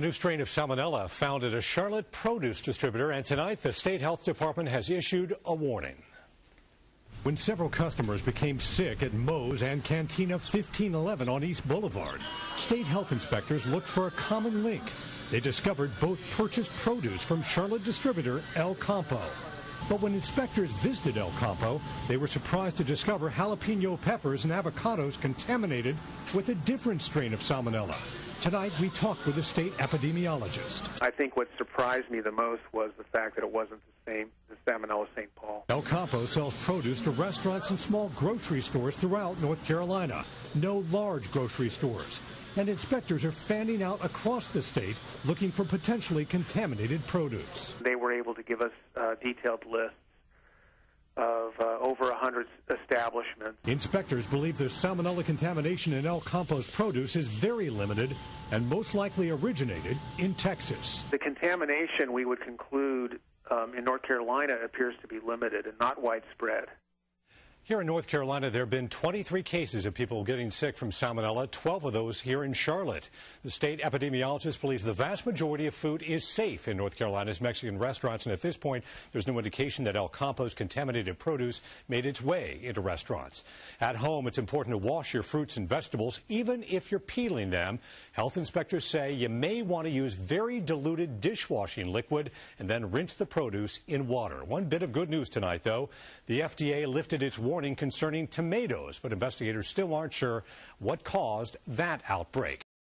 A new strain of salmonella found at a Charlotte produce distributor, and tonight the state health department has issued a warning. When several customers became sick at Moe's and Cantina 1511 on East Boulevard, state health inspectors looked for a common link. They discovered both purchased produce from Charlotte distributor El Campo. But when inspectors visited El Campo, they were surprised to discover jalapeno peppers and avocados contaminated with a different strain of salmonella. Tonight, we talked with a state epidemiologist. I think what surprised me the most was the fact that it wasn't the same, the Salmonella St. Paul. El Campo sells produce to restaurants and small grocery stores throughout North Carolina, no large grocery stores. And inspectors are fanning out across the state looking for potentially contaminated produce. They were able to give us uh, detailed lists over 100 establishments. Inspectors believe the salmonella contamination in El Campo's produce is very limited and most likely originated in Texas. The contamination, we would conclude, um, in North Carolina appears to be limited and not widespread. Here in North Carolina, there have been 23 cases of people getting sick from salmonella, 12 of those here in Charlotte. The state epidemiologist believes the vast majority of food is safe in North Carolina's Mexican restaurants, and at this point, there's no indication that El Campo's contaminated produce made its way into restaurants. At home, it's important to wash your fruits and vegetables, even if you're peeling them. Health inspectors say you may want to use very diluted dishwashing liquid and then rinse the produce in water. One bit of good news tonight, though. The FDA lifted its warning concerning tomatoes, but investigators still aren't sure what caused that outbreak.